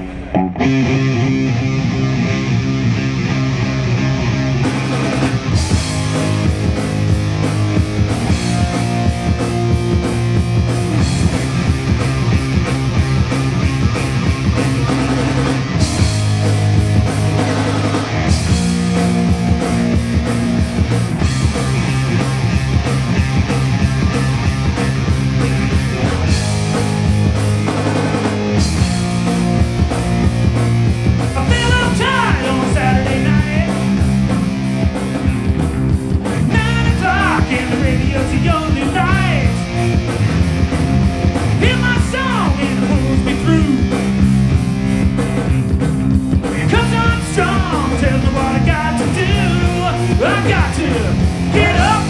Thank I got you. Get up.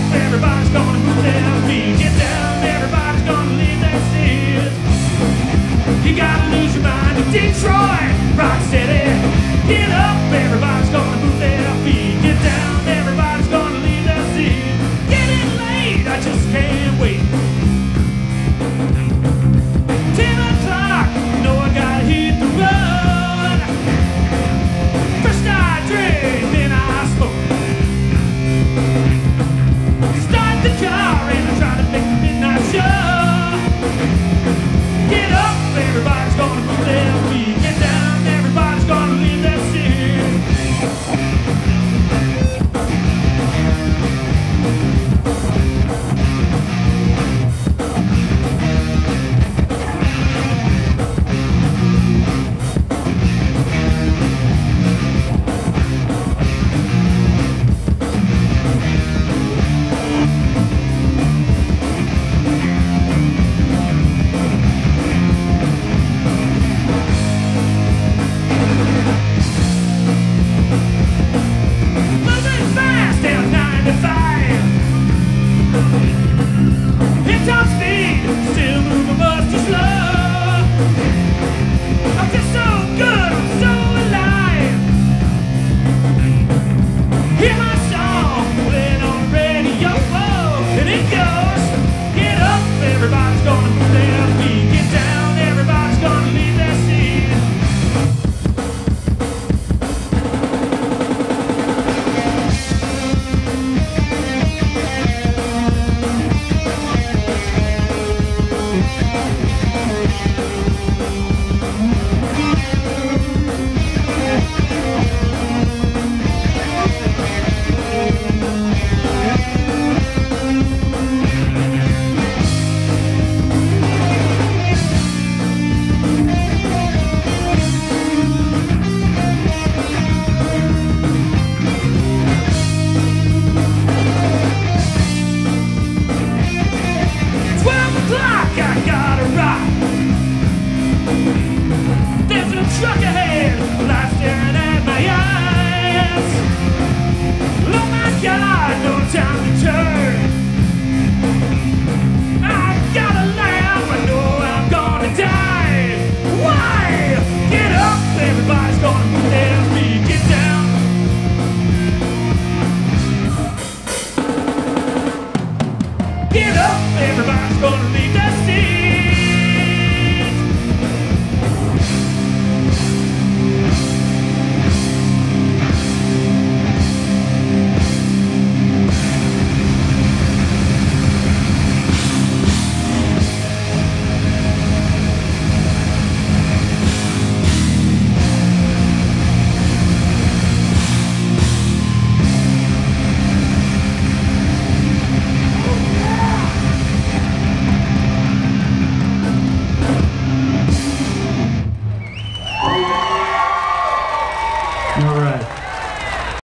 Get up, everybody's gonna leave. That's